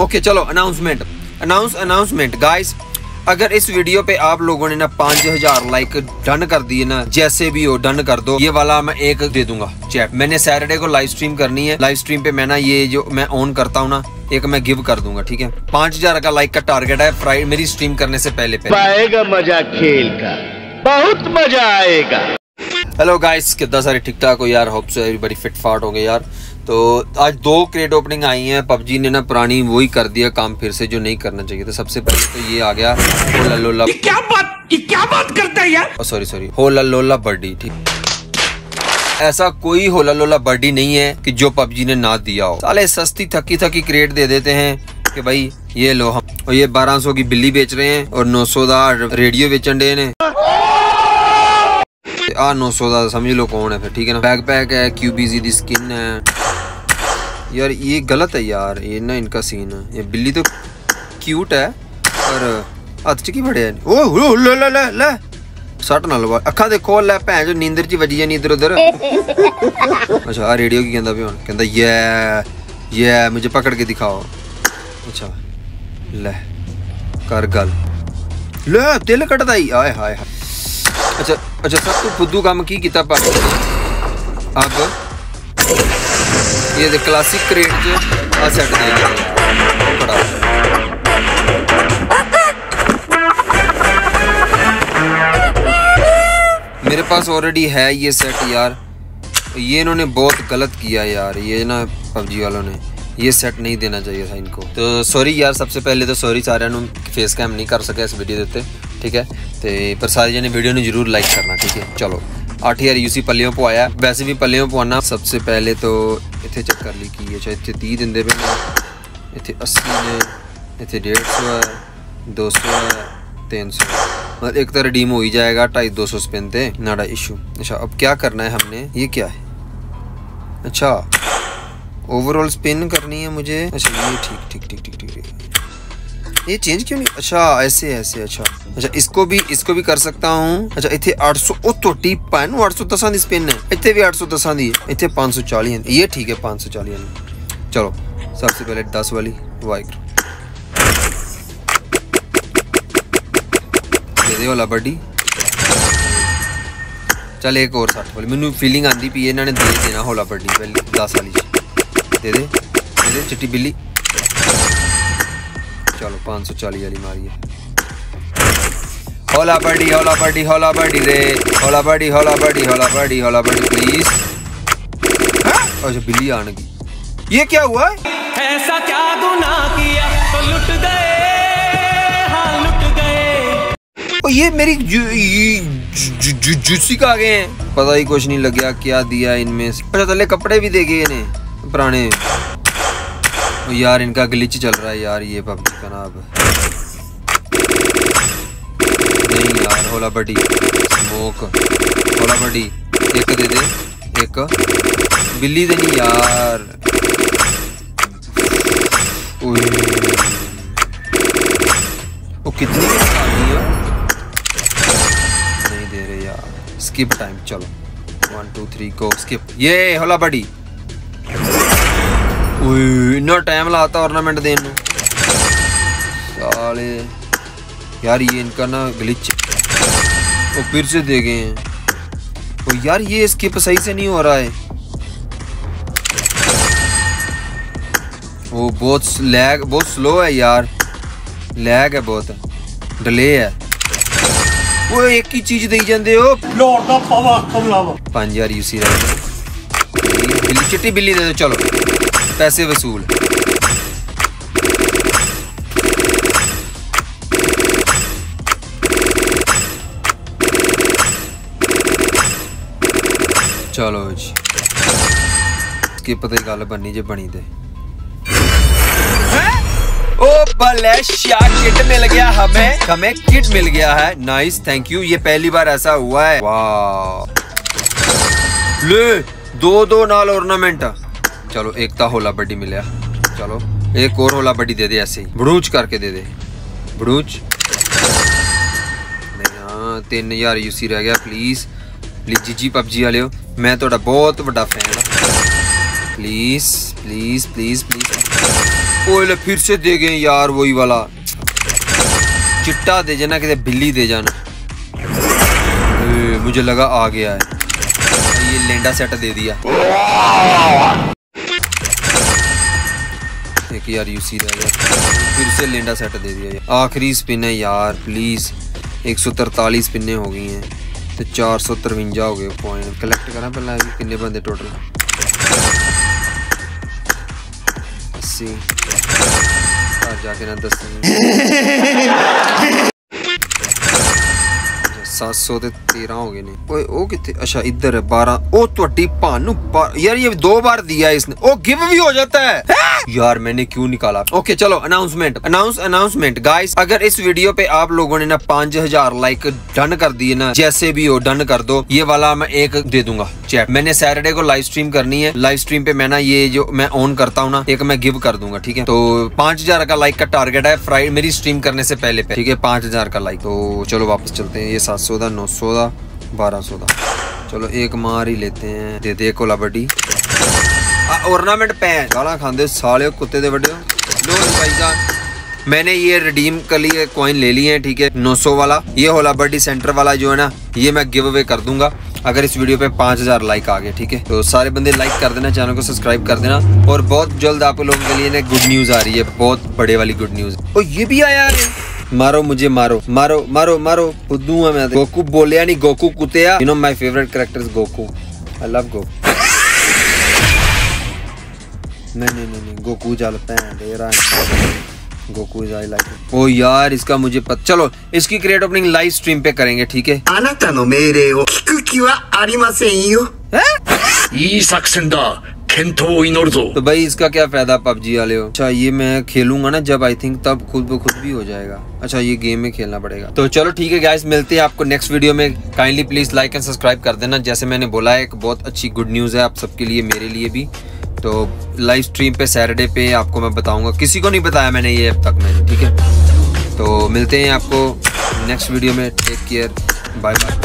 Okay चलो announcement announce announcement guys अगर इस वीडियो पे आप लोगों ने ना पाँच हज़ार लाइक डन कर दिए ना जैसे भी हो डन कर दो। ये वाला मैं एक दे दूँगा चैट मैंने सैटरडे को लाइव स्ट्रीम करनी है। लाइव स्ट्रीम पे मैं ना ये जो मैं ऑन करता हूँ ना एक मैं गिव कर दूँगा ठीक है? पाँच हज़ार का लाइक का टारगेट है फ्राइडे मेरी स्ट्रीम करने से पहले पहले। आएगा मज़ा खेल का। बहुत मज़ा आएगा। हेलो गाइस कितना सारे ठीक ठाक हो यार। होप सो एवरीबॉडी फिट फाट होंगे यार। तो आज दो क्रेट ओपनिंग आई हैं। पबजी ने ना पुरानी वही कर दिया काम फिर से जो नहीं करना चाहिए तो सबसे पहले तो ये आ गया होला लोला क्या बात ये क्या बात करता है यार? सॉरी सॉरी होला लोला बर्डी ठीक। ऐसा कोई होला लोला बर्डी नहीं है कि जो पबजी ने ना दिया हो। साले सस्ती थकी थकी क्रेट दे देते हैं कि भाई ये लो हम। और ये 1200 की बिल्ली बेच रहे हैं और 900 ਦਾ रेडियो बेचन डे ने। आ 900 ਦਾ समझ लो कौन है फिर ठीक है ना? बैकपैक है क्यूबीजी दी स्किन है। यार ये गलत है यार ये ना इनका सीन ये बिल्ली तो क्यूट है पर अतचकी बड़े ओ ले ले ले ले। सट ना लवा अखा देखो ले भैन जो नींदर च वजी जानी इधर उधर। अच्छा आ रेडियो की कहता भी हूँ कहता ये ये मुझे पकड़ के दिखाओ। अच्छा ले कर गल। ले दिल कटदा ही। आए हाय अच्छा अच्छा सब तू फुद्दू काम की किया अब ਅੱਗ ਇਹ ਦੇ ਕਲਾਸਿਕ ਕ੍ਰੇਟ ਚ ਆ ਸੈੱਟ ਦੇ ਦਿਆ ਬੜਾ मेरे पास ऑलरेडी है ये सेट यार ये इन्होंने बहुत गलत किया यार ये ना पबजी वालों ने ये सेट नहीं देना चाहिए था इनको तो सॉरी यार सबसे पहले तो सॉरी सारे फेस कैम नहीं कर सके इस वीडियो देते ठीक है तो पर सारे जने वीडियो ने जरूर लाइक करना ठीक है चलो ਅੱਠ ਹਜ਼ਾਰ ਯੂਸੀ ਪੱਲਿਓਂ ਪਵਾਇਆ ਵੈਸੇ ਵੀ ਪੱਲਿਓਂ ਪਵਾਉਣਾ ਸਭ ਤੋਂ ਪਹਿਲੇ ਤੋਂ ਇੱਥੇ ਚੈੱਕ ਕਰ ਲਈ ਕੀ ਹੈ ਚਾਹੇ ਇੱਥੇ 30 ਦਿੰਦੇ ਪਏ ਨੇ ਇੱਥੇ 80 ਨੇ ਇੱਥੇ 150 ਹੈ 200 है 300 मतलब एक तो रिडीम हो ही जाएगा ढाई दो सौ स्पिन थे नाडा इशू अच्छा अब क्या करना है हमने ये क्या है अच्छा ओवरऑल स्पिन करनी है मुझे अच्छा ये ठीक ठीक ठीक ठीक ठीक ये चेंज क्यों नहीं? अच्छा ऐसे ऐसे अच्छा। अच्छा इसको भी इसको भी कर सकता हूँ। अच्छा इतने अठ सौ तोटी पेन अठ सौ दसा की है इतने भी अठ सौ दसा की इतने पाँच सौ चाली ये ठीक है पाँच सौ चाली चलो सबसे पहले दस वाली वाइक दे वाला बड्डी। चल एक और सठ वाली। मैं फीलिंग आती पी इन्होंने दे देना होला बड्डी पहली दस वाली दे, दे चिट्टी बिल्ली। चलो पाँच सौ चालीस वाली मारिए है। हौला बड़ी हौला बड़ी हौला बड़ी रे। हौला बड़ी हौला बड़ी हौला बड़ी हौला बड़ी प्लीज़ हाँ? अच्छा बिल्ली आने की। ये क्या हुआ? ऐसा क्या गुनाह किया? तो लुट गए हाँ लुट गए। ओ ये मेरी जुस्सी का गए हैं। पता ही कुछ नहीं लग गया क्या दिया इनमें अच्छा तले कपड़े भी दे गए इन्हें पुराने। यार, इनका ग्लिच चल रहा है यार, ये पबजी का नाम नहीं यार, होला बड़ी। स्मोक होला बड़ी। एक दे दे, एक। बिल्ली दे नहीं यार। वो कितनी है। नहीं दे रहे यार। स्किप टाइम चलो। One two three go skip ये, होला बड़ी। ओए इतना टाइम लाता ऑर्नामेंट देने ਨੂੰ साले यार ये इनका ना ग्लिच वो फिर से दे गए हैं ओ यार ये स्किप सही से नहीं हो रहा है वो बहुत लैग बहुत स्लो है यार लैग है बहुत डिले है वो एक ही चीज देई ਜਾਂਦੇ ਹੋ लोर दा पावा कमलावा 5000 यूसी रह गए बिल्ली चिट्टी बिल्ली दे दो चलो पैसे वसूल। चलो जी। पता ही गल बनी जे बनी ते। ओ किट मिल गया हमें। हमें किट मिल गया है। नाइस थैंक यू ये पहली बार ऐसा हुआ है। वाह ले दो दो नाल ऑर्नामेंट चलो, एक तो होला बड्डी मिलया। चलो, एक और होला बड्डी दे दे ऐसे ही। बड़ूच करके दे दे। बड़ूच तीन हज़ार यूसी रह गया प्लीज़ प्लीज़ जी पबजी वाले हो। मैं थोड़ा बहुत बड़ा फ़ैन हाँ। प्लीज़ प्लीज़ प्लीज़ प्लीज़ ओए फिर से दे गए यार वही वाला। चिट्टा दे जाना कितने बिल्ली दे जाना। मुझे लगा आ गया है। ये लेंडा सेट दे दिया। थे कि यार यूसी रह गया। फिर से लेंडा सेट दे दिया। आखिरी स्पिन है यार प्लीज़ एक सौ तरतालीस स्पिने हो गई हैं। तो चार सौ तरवंजा हो गए। पॉइंट कलेक्ट करा पहला किन्ने बंदे टोटल अस्सी घर जाके ना दस सात सौ तेरह हो गए ने। ओए ओ कितने? अच्छा इधर है बारह। ओ थोड़ी भानू यार ये दो बार दिया इसने। ओ गिव भी हो जाता है, है? यार मैंने क्यों निकाला? ओके okay, चलो अनाउंसमेंट अनाउंस अनाउंसमेंट गाइस अगर इस वीडियो पे आप लोगों ने ना पाँच हज़ार लाइक डन कर दिए ना जैसे भी हो डन कर दो ये वाला मैं एक दे दूँगा चैट मैंने सैटरडे को लाइव स्ट्रीम करनी है. लाइव स्ट्रीम पे मैं ना ये जो मैं ऑन करता हूँ ना एक मैं गिव कर दूँगा ठीक है? तो पाँच हज़ार का लाइक का टारगेट है फ्राइडे मेरी स्ट्रीम करने से पहले ठीक है? पाँच हज़ार का लाइक तो चलो वापस चलते हैं ये सात सौ नौ सौ बारह सौ चलो एक मार ही लेते हैं दे दे कोला ऑर्नामेंट पैन गाला खांदे साले कुत्ते दे बड़े लो मैंने ये रिडीम कर लिए कॉइन ले लिए हैं ठीक है 900 वाला ये होला बड्डी सेंटर वाला जो है ना ये मैं गिव अवे कर दूँगा अगर इस वीडियो पे 5000 लाइक आ गए ठीक है तो सारे बंदे लाइक कर देना चैनल को सब्सक्राइब कर देना और बहुत जल्द आप लोगों के लिए ना गुड न्यूज़ आ रही है बहुत बड़े वाली गुड न्यूज़ और ये भी आया है मारो मुझे मारो मारो मारो मारो है मैं गोकू बोलिया नहीं गोकू कुतिया you know my favourite character Goku I love Goku नहीं नहीं नहीं गोकू गोकूज लगता है डेरा गोकूज आई लाइक ओ यार इसका मुझे पत... चलो इसकी क्रिएट ओपनिंग लाइव स्ट्रीम पे करेंगे ठीक है? अनाता नो मेरे ओ किकु की वा यो ई सक्सेन दा तो भाई इसका क्या फ़ायदा पबजी वाले हो? अच्छा ये मैं खेलूँगा ना जब आई थिंक तब खुद ब खुद भी हो जाएगा। अच्छा ये गेम में खेलना पड़ेगा। तो चलो ठीक है गाइस मिलते हैं आपको नेक्स्ट वीडियो में। Kindly please like and subscribe कर देना। जैसे मैंने बोला एक बहुत अच्छी गुड न्यूज़ है आप सबके लिए मेरे लिए भी। तो लाइव स्ट्रीम पे सैटरडे पे आपको मैं बताऊँगा। किसी को नहीं बताया मैंने ये अब तक मैंने, ठीक है? तो मिलते हैं आपको नेक्स्ट वीडियो में। Take care bye bye